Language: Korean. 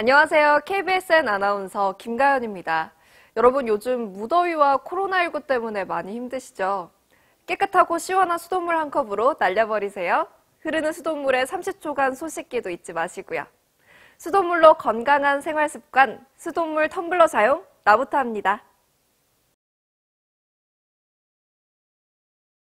안녕하세요. KBSN 아나운서 김가연입니다. 여러분 요즘 무더위와 코로나19 때문에 많이 힘드시죠? 깨끗하고 시원한 수돗물 한 컵으로 날려버리세요. 흐르는 수돗물에 30초간 손 씻기도 잊지 마시고요. 수돗물로 건강한 생활 습관, 수돗물 텀블러 사용, 나부터 합니다.